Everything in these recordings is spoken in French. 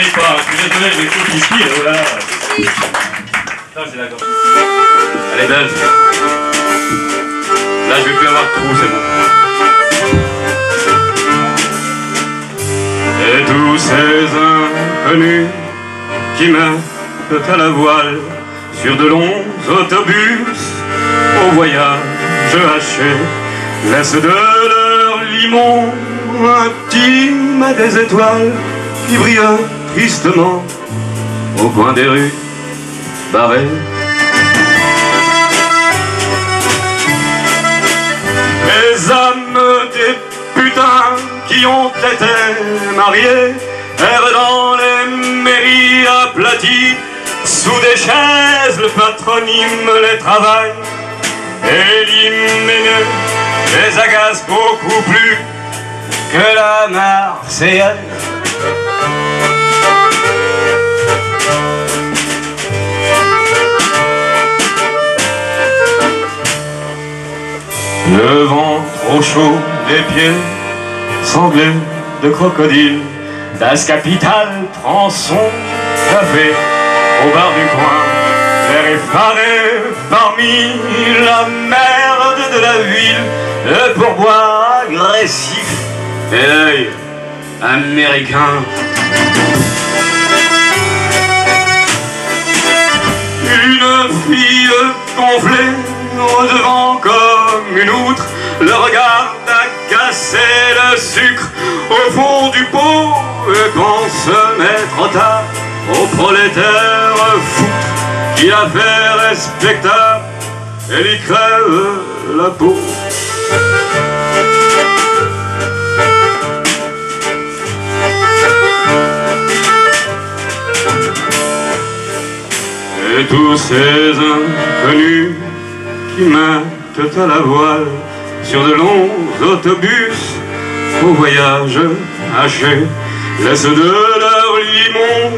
n'y pas, je suis désolé, faut qu'il spire, voilà. Ça, c'est d'accord. Allez, donne. Là, je vais plus avoir de trou, c'est bon. Et tous ces inconnus qui mettent à la voile sur de longs autobus au voyage haché laissent de leur limon intime à des étoiles qui brillent tristement au coin des rues barrées. Les âmes des putains qui ont été mariés errent dans les mairies aplaties sous des chaises le patronyme les travaille et l'hyménée les agace beaucoup plus que la Marseillaise. Le vent trop chaud, les pieds sanglés de crocodile. Das Capital prend son café au bar du coin, l'air effaré parmi la merde de la ville, le pourboire agressif et l'œil américain. Une fille gonflée au devant une outre, le regard a cassé le sucre au fond du pot et pense mettre tard au prolétaire fou qui la fait respectable et lui crève la peau. Et tous ces inconnus qui mettent à la voile sur de longs autobus au voyage haché laissent de leur limon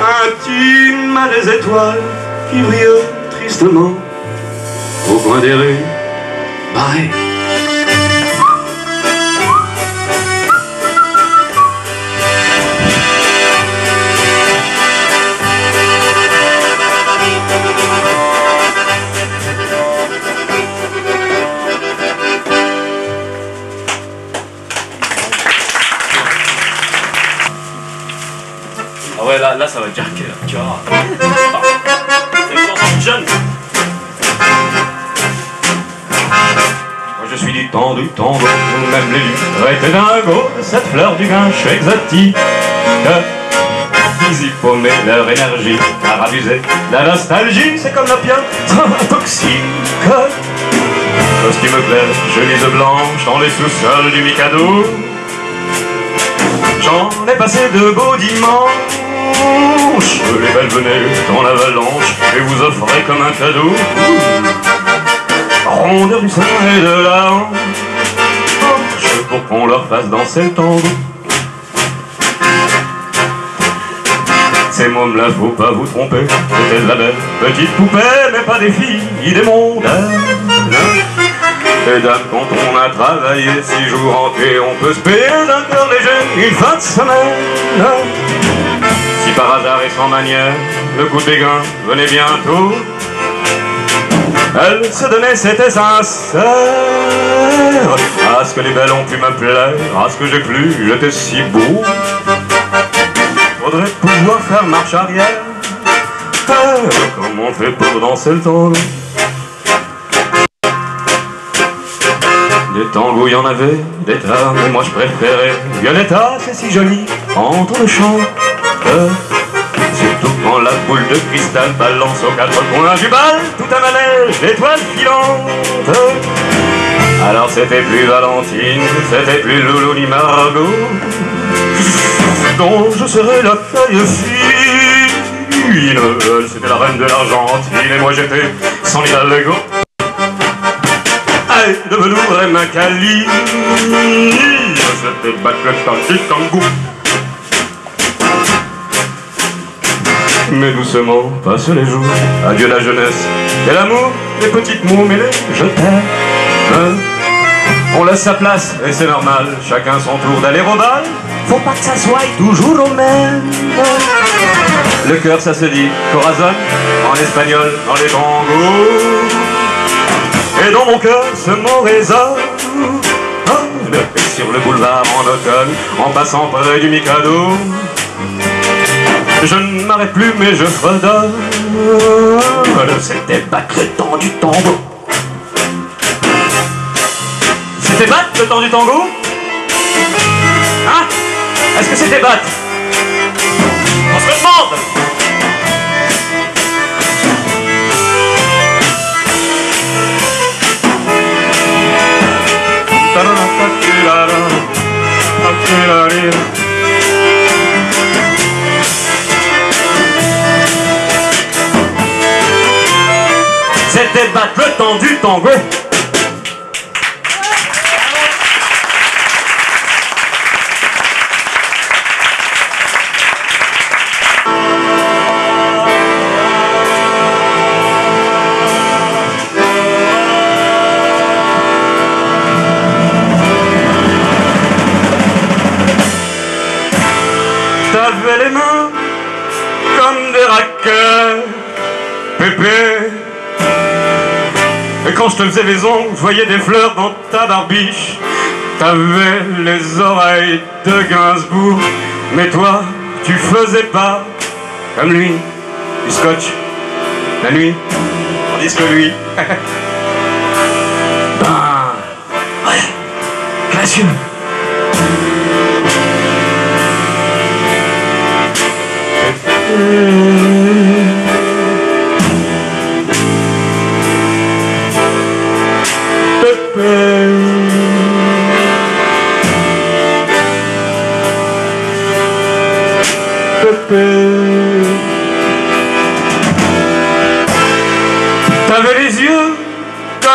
intime à des étoiles qui brillent tristement au coin des rues barrées. Ah ouais, là, là ça va jarker, là, tu vois. C'est de jeune. Moi je suis du temps, du temps, même les livres étaient dingo cette fleur du guinche exotique. Ils y paumaient leur énergie, car abuser la nostalgie, c'est comme l'opium, toxique. Costume clair, chemise blanche dans les sous-sols du Mikado. J'en ai passé de beaux dimanches. Les belles venaient dans l'avalanche et vous offraient comme un cadeau rondeur du sein et de la hanche pour qu'on leur fasse danser le tango. Ces mômes-là, faut pas vous tromper, c'était de la belle petite poupée, mais pas des filles, des mondaines. Et dames, quand on a travaillé six jours entiers, on peut se payer d'un cœur léger une fin de semaine. Par hasard et sans manière, le coup de béguin venait bientôt, elle se donnait, c'était sincère. À ce que les belles ont pu me plaire, à ce que j'ai plu, j'étais si beau. Faudrait pouvoir faire marche arrière. Comment on fait pour danser le tango Des tangos, il y en avait, des tas, mais moi je préférais Violetta, c'est si joli, entre le chant. Surtout quand la boule de cristal balance aux quatre coins du bal, tout un manège d'étoiles filantes. Alors c'était plus Valentine, c'était plus Loulou ni Margot, dont je serais la taille fine. C'était la reine de l'Argentine, et moi j'étais son Hidalgo. Aïe, de velours et ma caline, c'était battre le tango. Mais doucement passent les jours, adieu la jeunesse et l'amour, les petites mots mêlés, je t'aime. On laisse sa place, et c'est normal, chacun son tour d'aller au bal. Faut pas que ça soit toujours au même. Le cœur, ça se dit corazon, en espagnol, dans les tangos. Et dans mon cœur, ce mot résonne. Oh, sur le boulevard en automne, en passant près du Mikado. Je ne m'arrête plus, mais je fredonne. C'était battre le temps du tango. C'était battre le temps du tango? Hein? Est-ce que c'était battre? T'avais les mains comme des raquettes, pépé. Quand je te faisais les ongles, je voyais des fleurs dans ta barbiche. T'avais les oreilles de Gainsbourg, mais toi, tu faisais pas comme lui, du scotch, la nuit, tandis que lui. ben, ouais, classieux. T'avais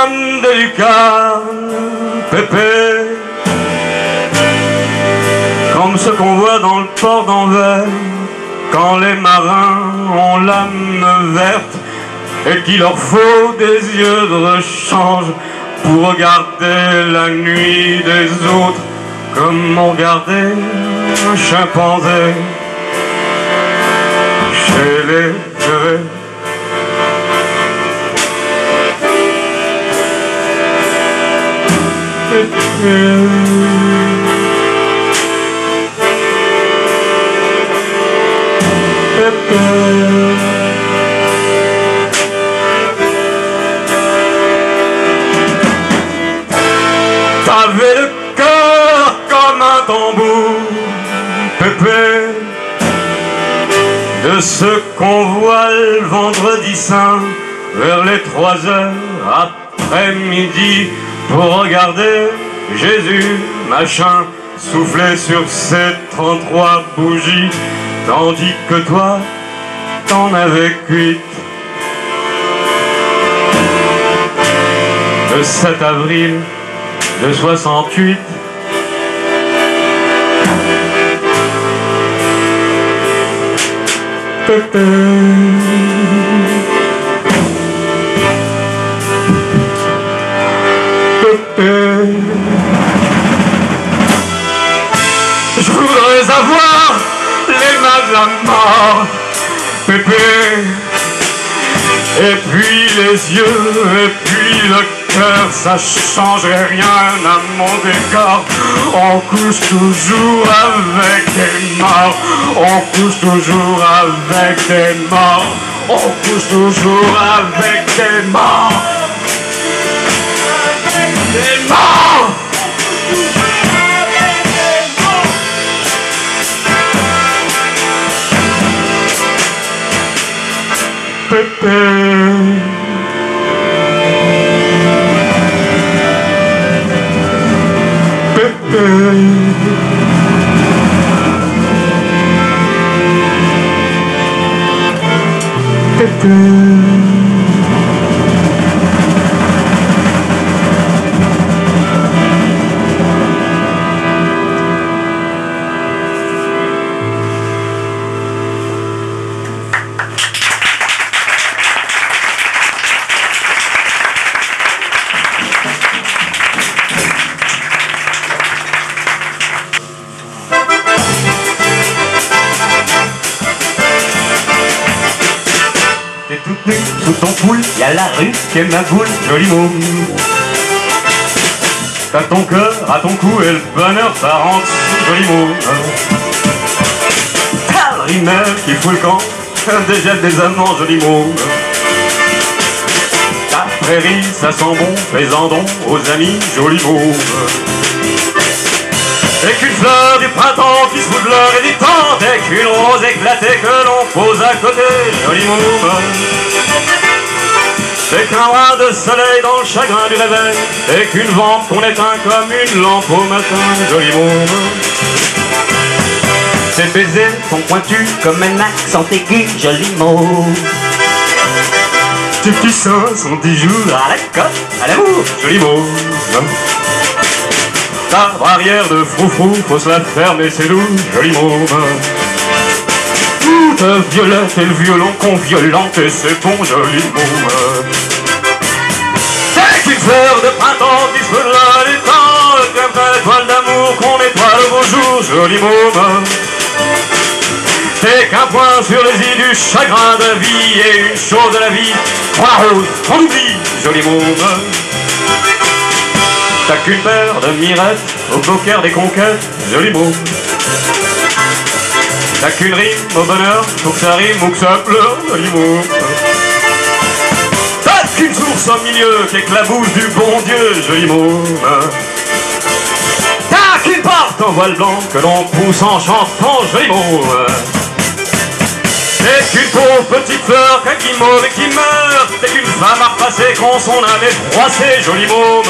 comme des lucarnes, Pépé, comme ce qu'on voit dans le port d'Anvers quand les marins ont l'âme verte et qu'il leur faut des yeux de rechange pour regarder la nuit des autres comme on regardait un chimpanzé T'avais le cœur comme un tambour, pépé, de ce qu'on voit le vendredi saint vers les trois heures après-midi pour regarder Jésus, machin, souffler sur ses 33 bougies, tandis que toi, t'en avais cuite. Le 7 avril de 68. Je voudrais avoir les mains de la mort, Pépé. Et puis les yeux, et puis le ça changerait rien à mon décor. On couche toujours avec des morts, on couche toujours avec des morts, on couche toujours avec des morts. Des morts. girl. Y a la rue qui est ma boule, joli mot. T'as ton cœur à ton cou et le bonheur ça rentre, joli mot. T'as le qui fout le camp, déjà des amants, joli mot. Ta prairie, ça sent bon, fais-en don aux amis, joli mot. Et qu'une fleur du printemps qui se fout de l'heure et du temps Et qu'une rose éclatée que l'on pose à côté Joli mouvement C'est qu'un brin de soleil dans le chagrin du réveil Et qu'une vente qu'on éteint comme une lampe au matin Joli mouvement Ces baisers sont pointus Comme un accent aigu, joli mot. Tes petits seins sont dix jours à la côte, à l'amour Joli mot. Ta barrière de froufrou, faut se la fermer, c'est doux, joli môme. Violette et le violon qu'on violente, et c'est bon, joli môme. C'est qu'une fleur de printemps se là les temps, comme ta étoile d'amour qu'on étoile au beau jour, joli môme. C'est qu'un point sur les îles du chagrin de vie et une chose de la vie, trois roses, on oublie, joli môme. T'as qu'une de mirettes au poker des conquêtes, joli mot. T'as qu'une rime au bonheur, faut que ça rime ou que ça pleure. T'as qu'une source au milieu qui éclabousse du bon Dieu, joli mot. T'as qu'une porte en voile blanc que l'on pousse en chantant, joli mot. T'es qu'une pauvre petite fleur qui mauve et qui meurt T'es qu'une femme à repasser quand son âme est froissée, joli môme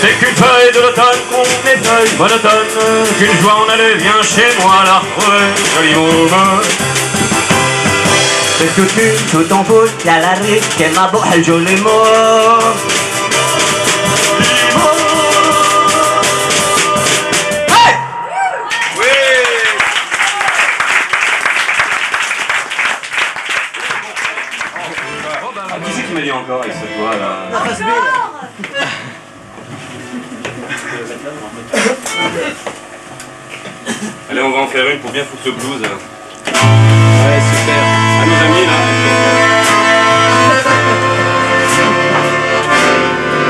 c'est qu'une feuille de l'automne qu'on feuille monotone Qu'une joie en aller, viens chez moi la retrouver, joli môme C'est que tu, tout en fout, y'a la rue qui est ma belle joli mot Qui c'est qui m'a dit encore avec cette voix là Allez, on va en faire une pour bien foutre le blues.